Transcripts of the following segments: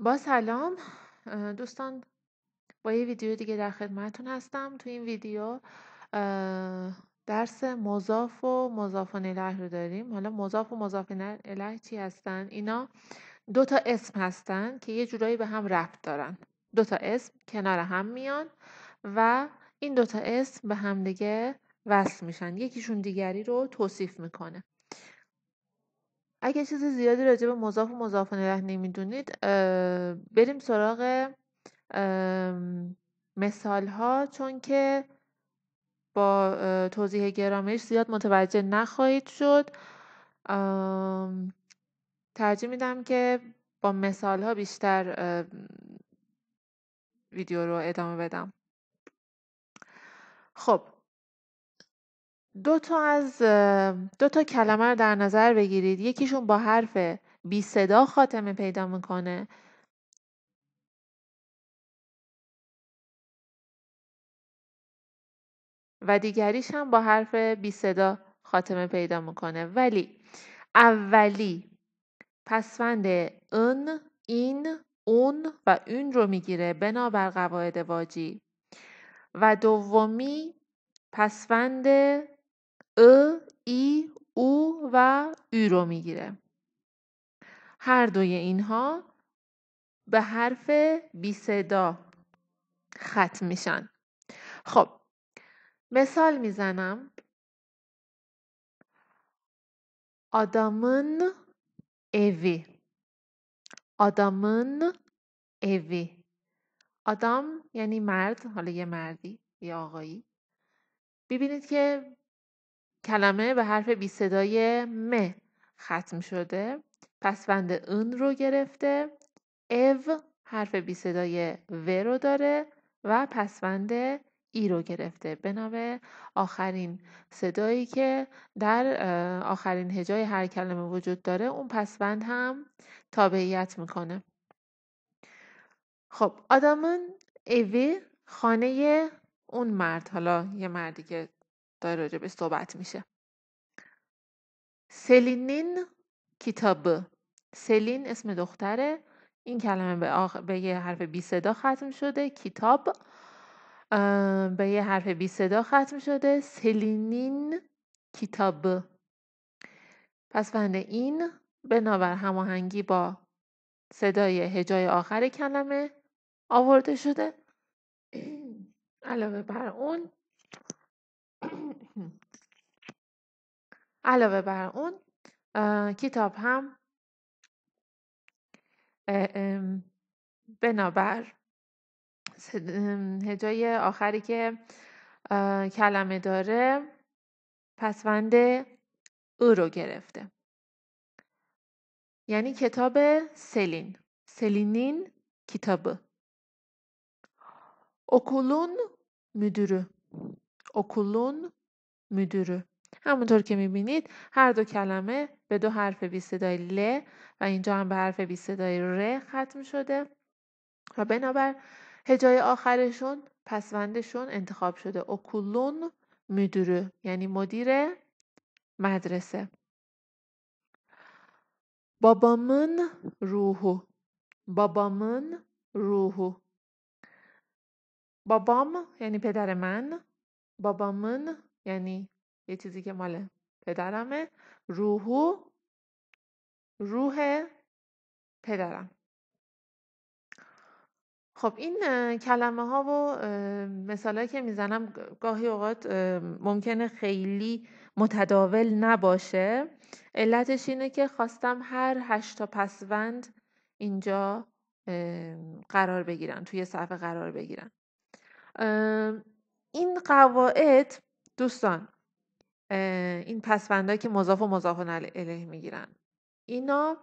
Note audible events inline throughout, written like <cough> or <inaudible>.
با سلام دوستان با یه ویدیو دیگه در خدمتتون هستم. تو این ویدیو درس مضاف و مضاف الیه رو داریم. حالا مضاف و مضاف الیه چی هستن؟ اینا دو تا اسم هستن که یه جورایی به هم ربط دارن. دو تا اسم کنار هم میان و این دو تا اسم به هم دیگه وصل میشن. یکیشون دیگری رو توصیف می‌کنه. اگه چیز زیادی راجع به مضاف و مضاف الیه نمی‌دونید بریم سراغ مثال ها چون که با توضیح گرامرش زیاد متوجه نخواهید شد. ترجیح میدم که با مثال ها بیشتر ویدیو رو ادامه بدم. خب دو تا از دو تا کلمه رو در نظر بگیرید. یکیشون با حرف بی صدا خاتمه پیدا می‌کنه. و دیگریش هم با حرف بی صدا خاتمه پیدا می‌کنه. ولی اولی پسوند ان این اون و اون رو می‌گیره بنابر قواعد واجی. و دومی پسوند ا ای او و او رو می‌گیره هر دوی اینها به حرف بی صدا ختم میشن خب مثال می‌زنم آدامن اوی آدامن اوی آدام یعنی مرد حالا یه مردی یه آقایی ببینید که کلمه به حرف بی صدای م ختم شده. پسوند اون رو گرفته. او حرف بی صدای و رو داره و پسوند ای رو گرفته. به آخرین صدایی که در آخرین هجای هر کلمه وجود داره اون پسوند هم تابعیت می‌کنه. خب آدامون اوی خانه اون مرد. حالا یه مردی که داره راجع به صحبت میشه. سلینین کتاب. سلین اسم دختره. این کلمه به, آخ... به یه حرف بی صدا ختم شده. کتاب. به یه حرف بی صدا ختم شده. سلینین کتاب. پس بند این بنابر هماهنگی با صدای هجای آخر کلمه آورده شده. <clears throat> علاوه بر اون علاوه بر اون کتاب هم بنابر هجای آخری که کلمه داره پسوند او رو گرفته. یعنی کتاب سلین. سلینین کتابı okulun müdürü okulun müdürü همونطور که می‌بینید هر دو کلمه به دو حرف بی صدای ل و اینجا هم به حرف بی صدای ر ختم شده و بنابر هجای آخرشون پسوندشون انتخاب شده. اوکولون müdürü یعنی مدیر مدرسه. بابامın ruhu بابامın ruhu بابام یعنی پدر من. بابامın یعنی یه چیزی که مال پدرمه. روحو روح پدرم. خب این کلمه ها و مثالهایی که می‌زنم گاهی اوقات ممکنه خیلی متداول نباشه. علتش اینه که خواستم هر هشتا پسوند اینجا قرار بگیرن توی صفحه قرار بگیرن. این قواعد دوستان این پسوندهایی که مضاف و مضاف الیه می‌گیرن. اینا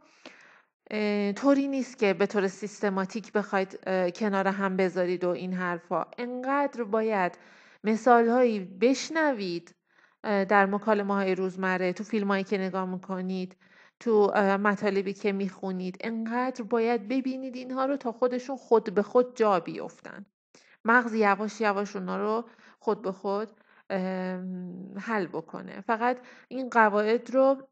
طوری نیست که به طور سیستماتیک بخواید کنار هم بذارید و این حرفا. انقدر باید مثال هایی بشنوید در مکالمه های روزمره تو فیلم هایی که نگاه می‌کنید تو مطالبی که می‌خونید انقدر باید ببینید اینها رو تا خودشون خود به خود جا بیفتن. مغز یواش یواش اونا رو خود به خود حل بکنه. فقط این قواعد رو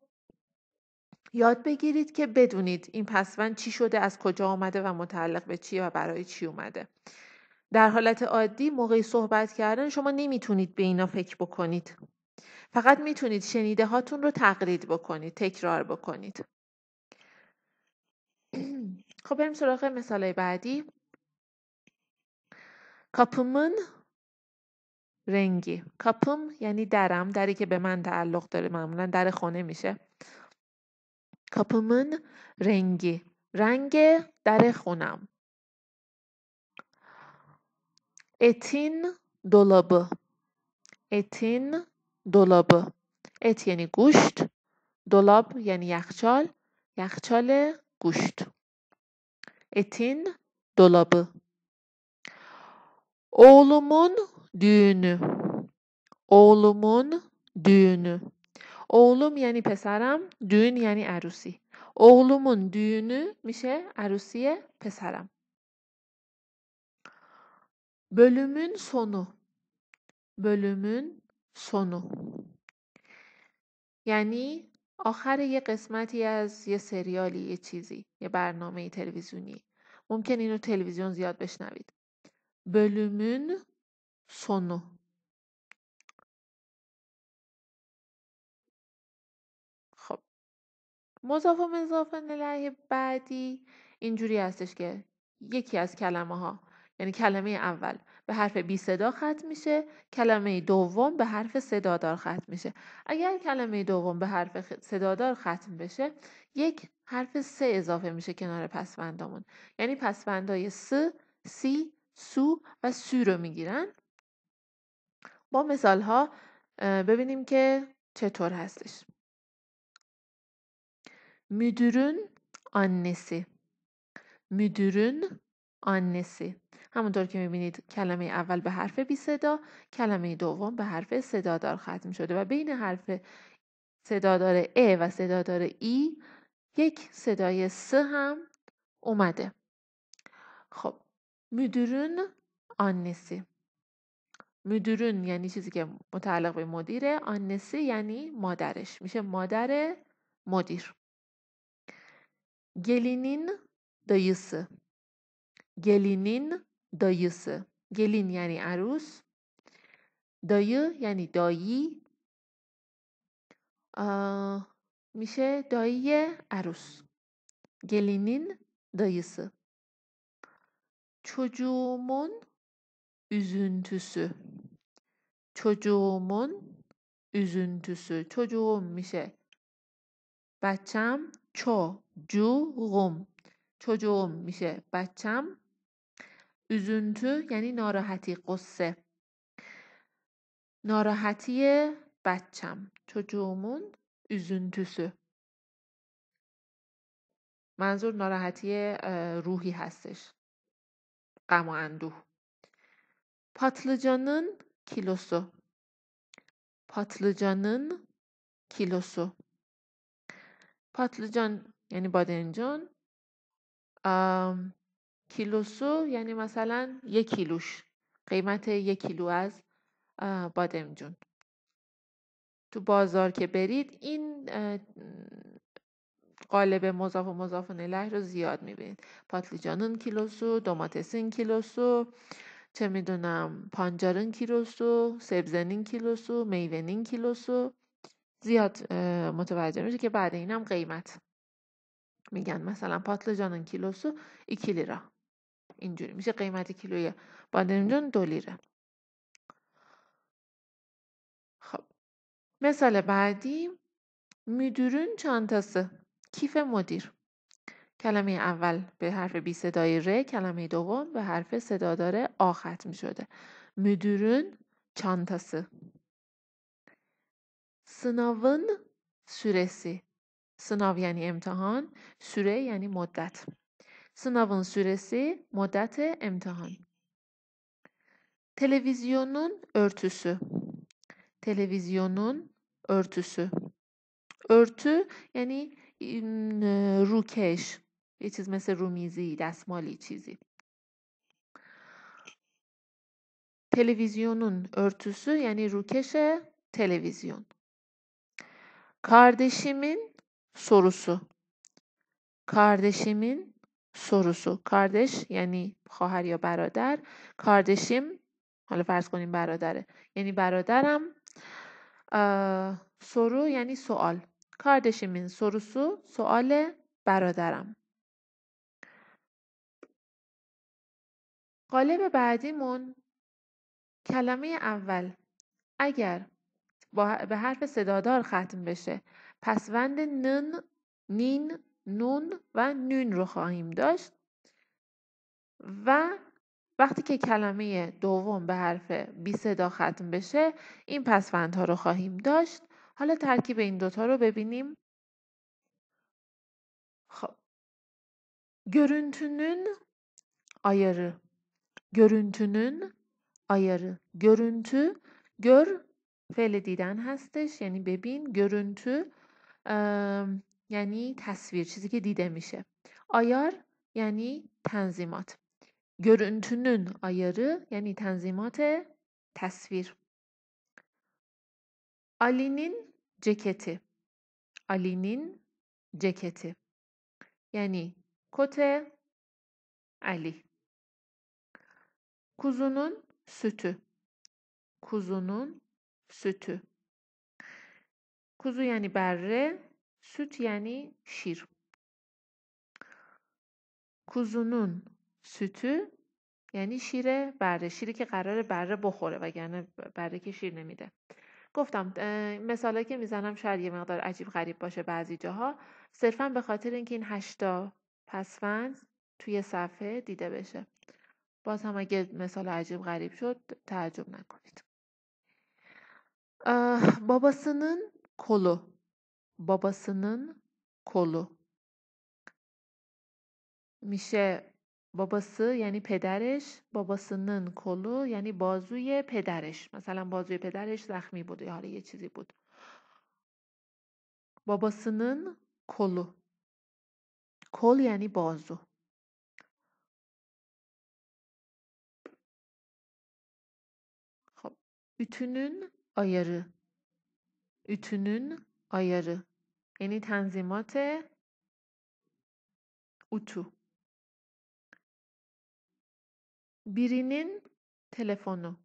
یاد بگیرید که بدونید این پسوند چی شده از کجا آمده و متعلق به چیه و برای چی اومده. در حالت عادی موقع صحبت کردن شما نمی‌تونید به اینا فکر بکنید. فقط می‌تونید شنیده هاتون رو تقلید بکنید تکرار بکنید. <clears throat> خب بریم سراغ مثال بعدی. کاپمون رنگی. کاپم یعنی درم دری که به من تعلق داره معمولا در خونه میشه. کاپمون رنگی. رنگ در خونم. اتین دولابı اتین دولابı ات یعنی گوشت. دولاب یعنی یخچال. یخچال گوشت. etin dolabı oğlumun düğünü. Oğlumun düğünü. Oğlum yani پسرم düğün yani عروسی oğlumun düğünü میشه عروسی پسرم bölümün sonu. Bölümün sonu. یعنی آخر یه قسمتی از یه سریالی یه چیزی یه برنامه تلویزیونی. ممکن اینو تلویزیون زیاد بشنوید. bölümün sonu خب. مضاف و مضاف الیه بعدی اینجوری هستش که یکی از کلمه ها یعنی کلمه اول به حرف بی صدا ختم میشه کلمه دوم به حرف صدادار ختم میشه. اگر کلمه دوم به حرف صدادار ختم بشه یک حرف سه اضافه میشه کنار پسوندامون. یعنی پسوندای س سی سو و سو رو می‌گیرن. با مثال ها ببینیم که چطور هستش. müdürün annesi müdürün annesi همونطور که می‌بینید کلمه اول به حرف بی صدا کلمه دوم به حرف صدادار ختم شده و بین حرف صدادار ا و صدادار ای یک صدای س هم اومده. خب müdürün annesi مدیرون یعنی چیزی که متعلق به مدیره آنسه یعنی مادرش میشه مادر مدیر گلینین دایس گلینین دایس گلین یعنی عروس دای یعنی دایی میشه دایی عروس گلینین دایس چجومون üzüntüsü. Çocuğumun üzüntüsü çocuğum میشه بچم çocuğum çocuğum میشه بچم üzüntü یعنی ناراحتی قصه ناراحتی بچم çocuğumun üzüntüsü منظور ناراحتی روحی هستش غم و اندوه patlıcanın kilosu. Patlıcanın kilosu. Patlıcan یعنی بادنجان کیلوسو یعنی مثلا یک کیلوش قیمت یک کیلو از بادمجون تو بازار که برید این قالب مضاف و مضاف الیه رو زیاد می‌بینید پاتلیجانın kilosu domatesin kilosu چه می‌دونم پانجارın kilosu سبزنین kilosu میوهnin kilosu زیاد متوجه میشه که بعد اینم قیمت. میگن مثلا پاتlıcanın kilosu 2 lira اینجوری میشه قیمت کیلوی بادمجان دو لیره. خب. مثال بعدی müdürün çantası کیف مدیر. کلمه اول به حرف بی صدای ر کلمه دوم به حرف صدا داره آ ختم شده. مدیرن چانتاسی سناون سورسی. سناو یعنی امتحان سوره یعنی مدت. سناون سورسی مدت امتحان. تلویزیونون ارتوسو. تلویزیونون ارتوسو. ارتو یعنی روکش. یه چیز مثل رومیزی دستمالی چیزی. televizyonun örtüsü yani روکش televizyon. Kardeşimin sorusu kardeşimin sorusu kardeş یعنی خواهر یا برادر. کاردشیم حالا فرض کنیم برادره. یعنی برادرم soru یعنی سوال kardeşimin sorusu سوال برادرم. قالب بعدیمون کلمه اول. اگر به حرف صدادار ختم بشه پسوند نن، نین، نون و نون رو خواهیم داشت. و وقتی که کلمه دوم به حرف بی صدا ختم بشه این پسوندها رو خواهیم داشت. حالا ترکیب این دوتا رو ببینیم. خب. görüntünün ayarı görüntünün ayarı görüntü gör فعل دیدن هستش یعنی ببین görüntü یعنی تصویر چیزی که دیده میشه آیار یعنی تنظیمات görüntünün ayarı یعنی تنظیمات تصویر Ali'nin ceketi Ali'nin ceketi yani kote Ali kuzunun sütü. Kuzunun sütü. Kuzu yani berre süt yani şir. Kuzunun sütü یعنی شیر بره شیری که قراره بره بخوره وگرنه بره که شیر نمیده گفتم مثالی که می‌زنم شاید یه مقدار عجیب غریب باشه بعضی جاها صرفا به خاطر اینکه این هشتا پسفند توی صفحه دیده بشه باز هم اگه مثال عجیب غریب شد تعجب نکنید. babasının kolu babasının kolu میشه babası یعنی پدرش babasının kolu یعنی بازوی پدرش. مثلا بازوی پدرش زخمی بود یا حالا یه چیزی بود. babasının kolu kol یعنی بازو. Ütünün ayarı ütünün ayarı یعنی تنظیمات اتو Birinin telefonu.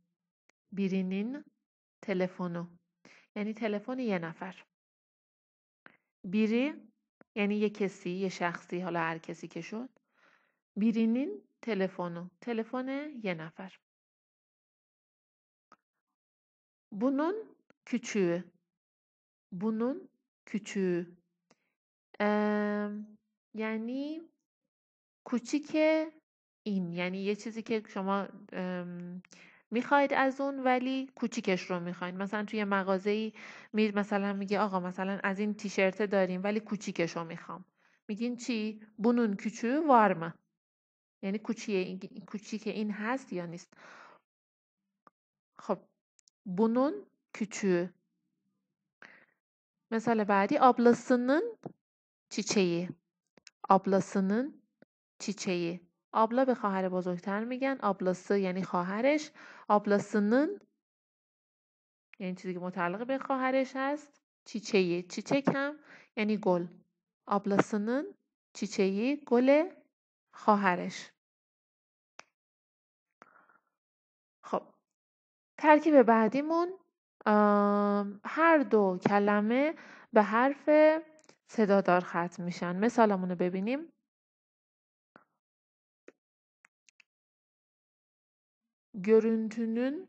Birinin telefonu. یعنی تلفن یه نفر. biri یعنی یه کسی یه شخصی حالا هر کسی که شد birinin telefonu تلفن یه نفر bunun küçüğü. Bunun küçüğü. Ee, یعنی کوچیک این یعنی یه چیزی که شما می‌خواید از اون ولی کوچیکش رو می‌خواید مثلا توی مغازه ای می مثلا میگه آقا مثلا از این تیشرت داریم ولی کوچیکش رو می‌خوام میگین چی بونون کوچو وارمه یعنی کوچیه کوچیک این هست یا نیست بونون küçüğü. مثال بعدی ablasının çiçeği. Ablasının çiçeği. آبلا به خواهر بزرگتر میگن آبلاسه یعنی خواهرش آبلاسının یعنی چیزی که متعلق به خواهرش هست چیچهی چیچک هم یعنی گل آبلاسının چیچهی گل خواهرش ترکیب بعدیمون هر دو کلمه به حرف صدادار ختم میشن مثالمون رو ببینیم Görüntünün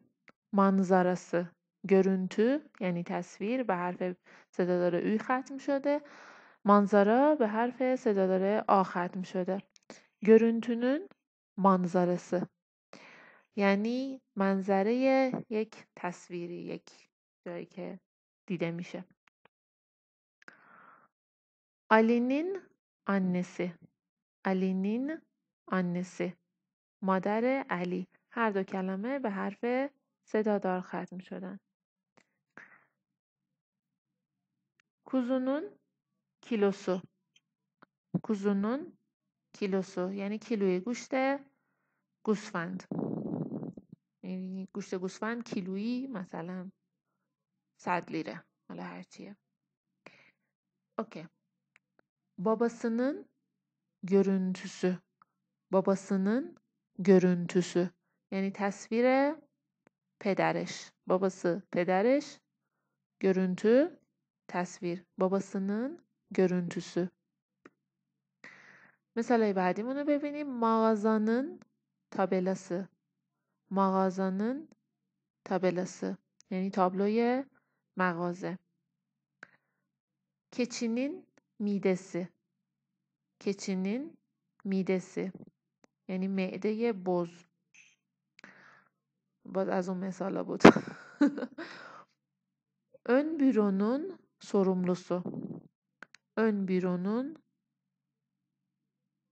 manzarası. Görüntü یعنی تصویر به حرف صدادار ای ختم شده. manzara به حرف صدادار آ ختم شده. görüntünün manzarası. یعنی منظره یک تصویری یک جایی که دیده میشه. Ali'nin annesi. Ali'nin annesi. مادر علی هر دو کلمه به حرف صدادار ختم شدن. کوزونون کیلوسو کوزونون کیلوسو یعنی کیلوی گوشت گوسفند یعنی گوشت گوسفند کیلویی مثلا صد لیره. حالا هرچیه اوکی. babasının görüntüsü babasının görüntüsü یعنی تصویر پدرش. babası پدرش görüntü تصویر. babasının görüntüsü مثال بعدیمون رو ببینیم مغازanın tabelası مغازانن تابلسه یعنی تابلوی مغازه. کچینین میدسه. کچینین میدسه یعنی معده بز. باز از اون مثالا بود. اون بیرونون سرملوسو اون بیرونون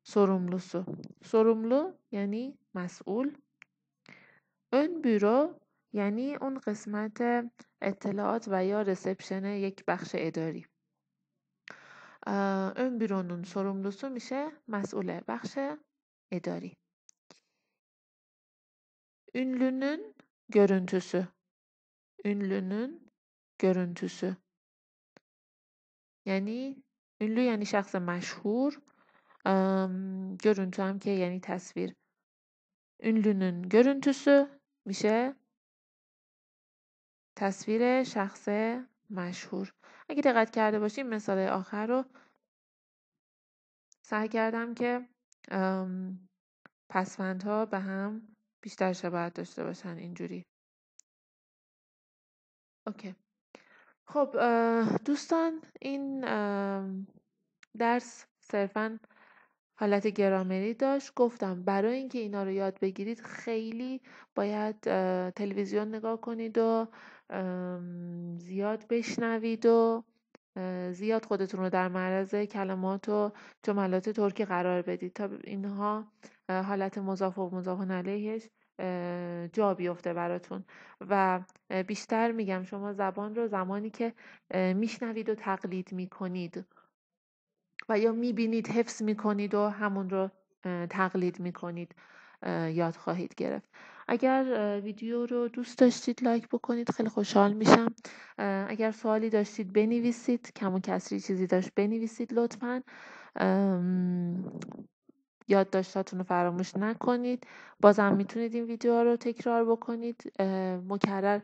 سرملوسو سرملو یعنی مسئول. اون بیرو یعنی اون قسمت اطلاعات و یا رسپشن یک بخش اداری. اون بیرونون سروم دوستو میشه مسئول بخش اداری. اون لونون گرونتوسو. اون لونون گرونتوسو. یعنی اون لون یعنی شخص مشهور. گرونتو هم که یعنی تصویر. اون لونون گرونتوسو. میشه تصویر شخص مشهور. اگه دقت کرده باشیم مثال آخر رو سعی کردم که پسفندها به هم بیشتر شباهت داشته باشن اینجوری. اوکی. خب دوستان این درس صرفا حالت گرامری داشت. گفتم برای اینکه اینا رو یاد بگیرید خیلی باید تلویزیون نگاه کنید و زیاد بشنوید و زیاد خودتون رو در معرض کلمات و جملات ترکی قرار بدید تا اینها حالت مضاف و مضاف علیهش جا بیفته براتون. و بیشتر میگم شما زبان رو زمانی که میشنوید و تقلید می‌کنید. و یا می‌بینید حفظ می‌کنید و همون رو تقلید می‌کنید یاد خواهید گرفت. اگر ویدیو رو دوست داشتید لایک بکنید خیلی خوشحال میشم. اگر سوالی داشتید بنویسید کم و کسری چیزی داشت بنویسید لطفا. یادداشتاتون رو فراموش نکنید. بازم می‌تونید این ویدیو رو تکرار بکنید. مکرر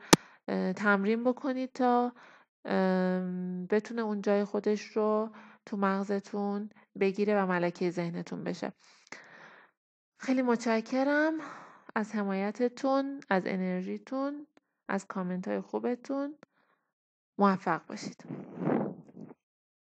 تمرین بکنید تا بتونه اون جای خودش رو تو مغزتون بگیره و ملکه ذهنتون بشه. خیلی متشکرم از حمایتتون از انرژیتون از کامنت های خوبتون. موفق باشید.